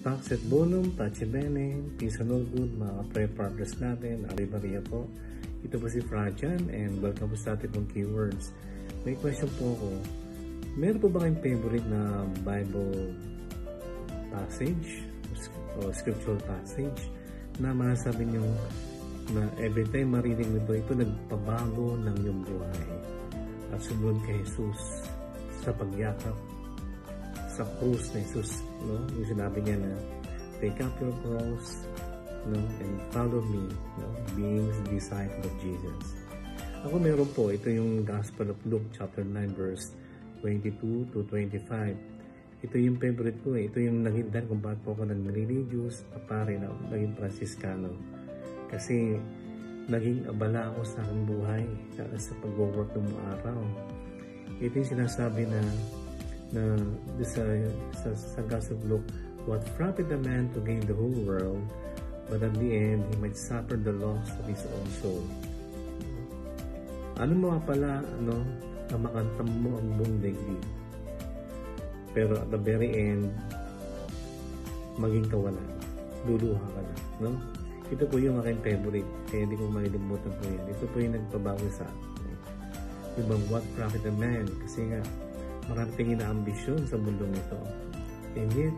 Pax et Bonum, Pace Bene, Peace and All Good, mga prayer partners natin, Ari Maria po. Ito po si Frajan and welcome po sa ating pong keywords. May question po ako. Meron po ba kayong favorite na Bible passage o scriptural passage na masasabi nyo na every time marinig mo ito, ito nagpabago ng iyong buhay at sumunod kay Jesus sa pagyakap sa cross ni Jesus, no? Yung sinabi niya na, take up your cross, no? And follow me, no? Being a disciple of Jesus. Ako meron po, ito yung Gospel of Luke chapter 9 verse 22 to 25. Ito yung favorite ko eh. Ito yung naging dahil kung bakit po ako nag-religious, pare na naging Franciscano. Kasi naging abala ako sa aking buhay sa, sa pag-work ng araw. Ito yung sinasabi na na sa, sa, sa Gospel of Luke, What profit a man to gain the whole world, but at the end, he might suffer the loss of his own soul. Ano mo pala, ano, na makantam mo ang buong daigdig. Pero at the very end, maging kawalan. Luluha ka na. No? Ito po yung aking favorite. Kaya hindi ko malilimutan po yan. Ito po yung nagpabago sa akin. Yung what profit a man? Kasi nga, marami tayong inaambisyon sa mundong ito. Yet,